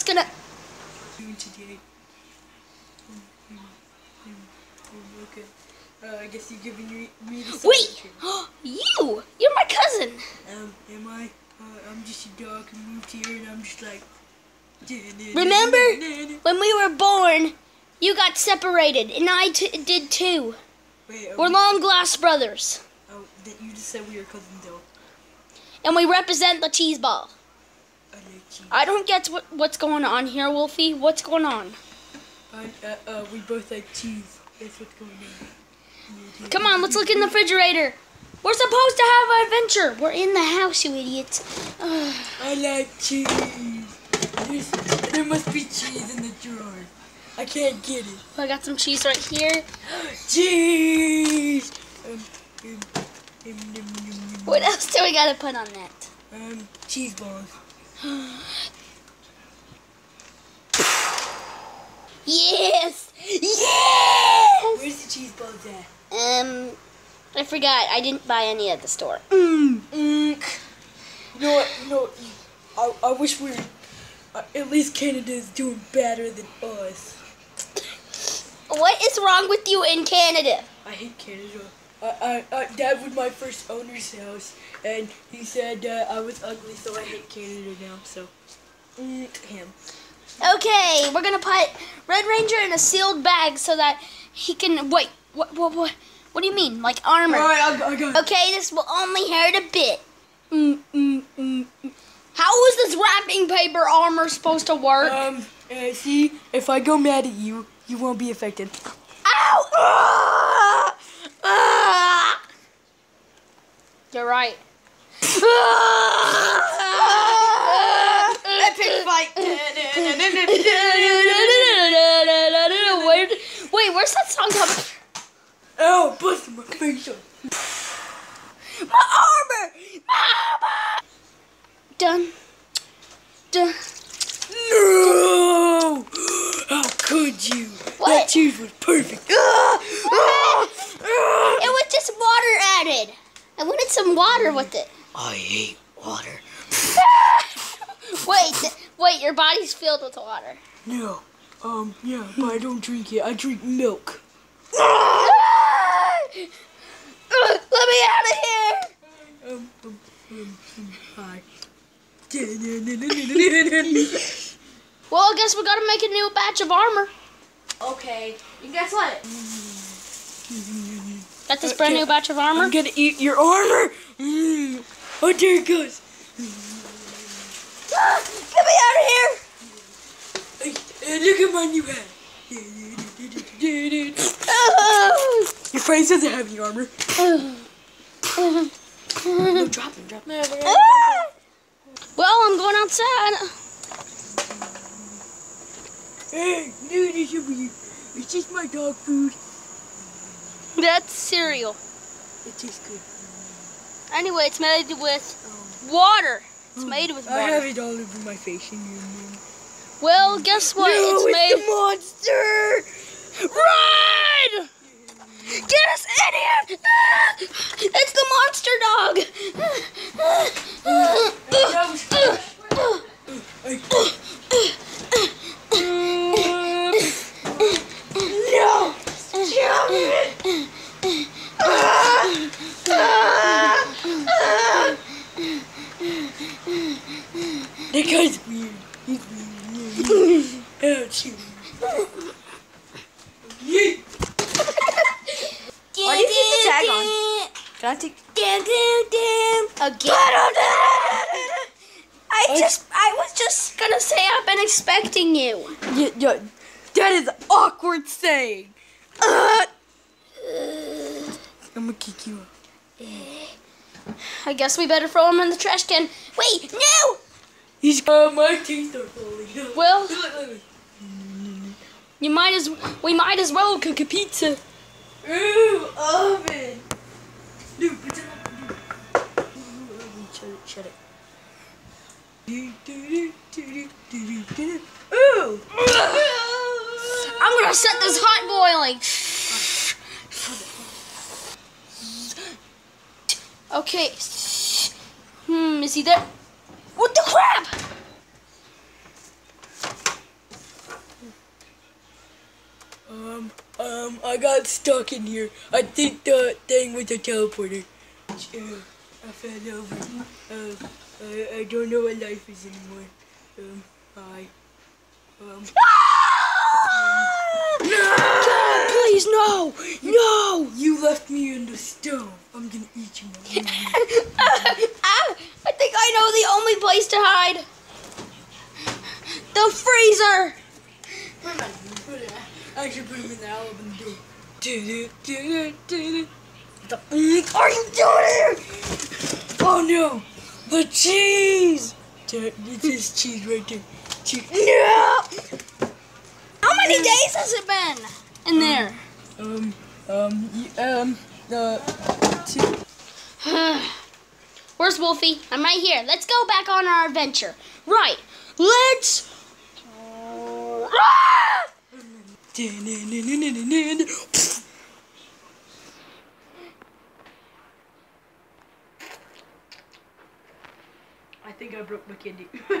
what's gonna. Okay. Uh, I guess you're giving me, me the Wait! you! You're my cousin! Um, am I? Uh, I'm just a dog who moved here and I'm just like. Remember? When we were born, you got separated, and I t- did too. Wait, We're we- long glass brothers, Oh, you just said we were cousins though. and we represent the cheese ball. I like you. I don't get what, what's going on here, Wolfie. What's going on? Uh, uh, we both like cheese. That's what's going on. Come on, let's look in the refrigerator. We're supposed to have an adventure. We're in the house, you idiots. Ugh. I like cheese. There's, there must be cheese in the drawer. I can't get it. I got some cheese right here. Cheese! Um, um, um, um, um, um, What else do we gotta put on that? um, cheese balls. Yes! Yes! Where's the cheese balls at? Um, I forgot. I didn't buy any at the store. Mm. You know what? You know, I, I wish we were. Uh, at least Canada is doing better than us. What is wrong with you in Canada? I hate Canada. I, I, I, Dad was my first owner's house, and he said uh, I was ugly, so I hate Canada now. So, mm, him. Okay, we're gonna put Red Ranger in a sealed bag so that he can. Wait, what? What? What? What do you mean? Like armor? All right, I, got- I got. it. Okay, this will only hurt a bit. Mm, mm, mm, mm. How is this wrapping paper armor supposed to work? Um, uh, see, if I go mad at you, you won't be affected. Ow! Ah! Ah! You're right. Epic fight! Wait, where's that song coming? oh, busted my face up. My armor! My armor! Done. Done. No! How could you? What? That cheese was perfect. Ah! Ah! Ah! It was just water added. I some water with it. I hate water. wait, wait, your body's filled with water. No. Um, yeah, but I don't drink it. I drink milk. Let me out of here! Um, um, um, um, hi. Well, I guess we gotta make a new batch of armor. Okay. And guess what? Got this brand new batch of armor. I'm gonna eat your armor. Mm. Oh, there it goes. Ah, Get me out of here! Hey, hey, look at my new hat. Your face doesn't have any armor. No, drop it, drop. Ah! Well, I'm going outside. Hey, dude, this should be. It's just my dog food. That's cereal. It tastes good. Anyway, it's made with oh. water. It's mm. made with I have water. it all over my face and you. Well, guess what? no, it's made. the monster. Run! Get us in here! Ah! It's the monster dog! Ah! Ah! No! Stop it! That guy's weird. He's weird. Ouch. Why do you keep the tag on? Can I take? Damn, damn, damn. Again. I just, I was just gonna say I've been expecting you. Yeah, yeah. That is awkward saying. Uh, I'm gonna kick you out. I guess we better throw him in the trash can. Wait, no! He's. Uh, my teeth are falling. Well, you might as, we might as well cook a pizza. Ooh, oven. It on. Shut it. Ooh! I'm gonna set this hot boiling. Okay. Hmm, is he there? What the crap? Um, um, I got stuck in here. I think the thing with the teleporter. Uh, I fell over. Uh, I, I don't know what life is anymore. Um, hi. Um. Ah! no! Please, no! No! You left me in the stove. I'm gonna eat you. I know the only place to hide. The freezer! I should put him in the oven door. Do, do, do, do, do. The mm, are you doing it? Oh no! The cheese! This is cheese right there. Cheese. No! How many days has it been in there? Um, um, um, the. Two. Where's Wolfie? I'm right here. Let's go back on our adventure. Right. Let's. I think I broke my candy.